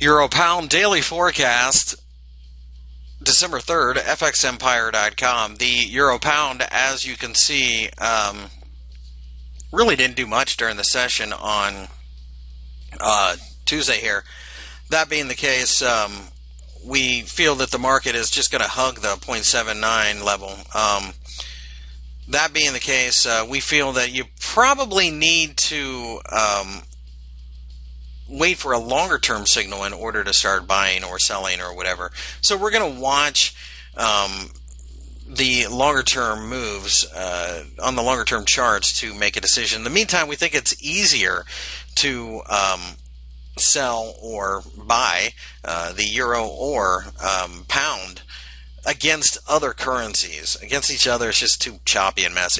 Euro Pound Daily Forecast, December 3rd, FXEmpire.com. The Euro Pound, as you can see, um, really didn't do much during the session on uh, Tuesday here. That being the case, um, we feel that the market is just going to hug the 0.79 level. Um, that being the case, uh, we feel that you probably need to um, wait for a longer term signal in order to start buying or selling or whatever. So we're going to watch um, the longer term moves uh, on the longer term charts to make a decision. In the meantime, we think it's easier to um, sell or buy uh, the euro or um, pound against other currencies. Against each other, it's just too choppy and messy.